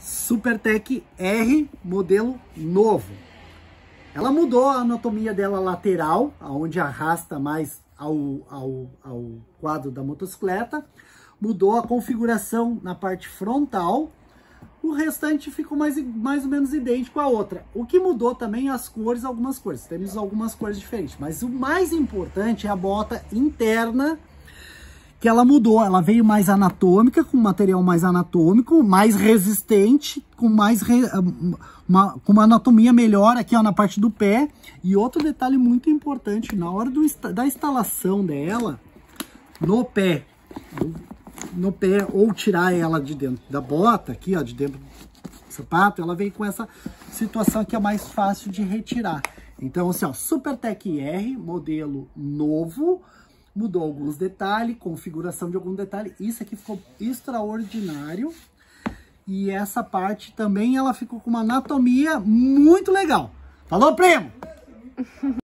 Supertec R, modelo novo. Ela mudou a anatomia dela lateral, onde arrasta mais ao, ao, ao quadro da motocicleta. Mudou a configuração na parte frontal. O restante ficou mais, mais ou menos idêntico à outra. O que mudou também as cores, algumas cores. Temos algumas cores diferentes. Mas o mais importante é a bota interna que ela mudou, ela veio mais anatômica, com material mais anatômico, mais resistente, com mais re, uma, com uma anatomia melhor aqui ó, na parte do pé. E outro detalhe muito importante, na hora do, da instalação dela, no pé, no pé, ou tirar ela de dentro da bota, aqui ó, de dentro do sapato, ela vem com essa situação que é mais fácil de retirar. Então, assim, ó, Supertec R, modelo novo, mudou alguns detalhes, configuração de algum detalhe. Isso aqui ficou extraordinário. E essa parte também ela ficou com uma anatomia muito legal. Falou, primo?